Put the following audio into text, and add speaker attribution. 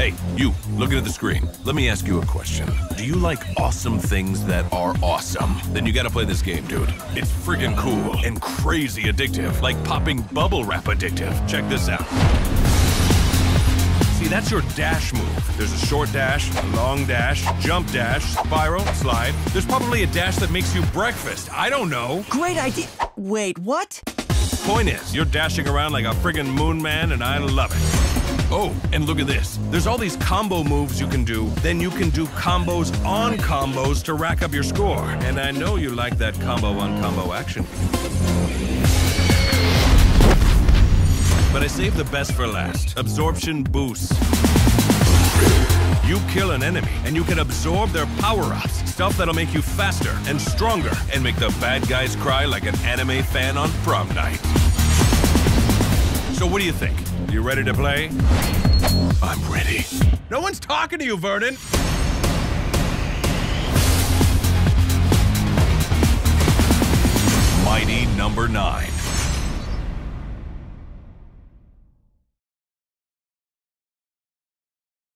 Speaker 1: Hey, you, looking at the screen, let me ask you a question. Do you like awesome things that are awesome? Then you gotta play this game, dude. It's friggin' cool and crazy addictive, like popping bubble wrap addictive. Check this out. See, that's your dash move. There's a short dash, a long dash, jump dash, spiral, slide. There's probably a dash that makes you breakfast. I don't know.
Speaker 2: Great idea. Wait, what?
Speaker 1: Point is, you're dashing around like a friggin' moon man, and I love it. Oh, and look at this. There's all these combo moves you can do. Then you can do combos on combos to rack up your score. And I know you like that combo on combo action. But I saved the best for last. Absorption boost. You kill an enemy, and you can absorb their power-ups. Stuff that'll make you faster and stronger, and make the bad guys cry like an anime fan on prom night. So what do you think? You ready to play? I'm ready. No one's talking to you, Vernon. Mighty number nine.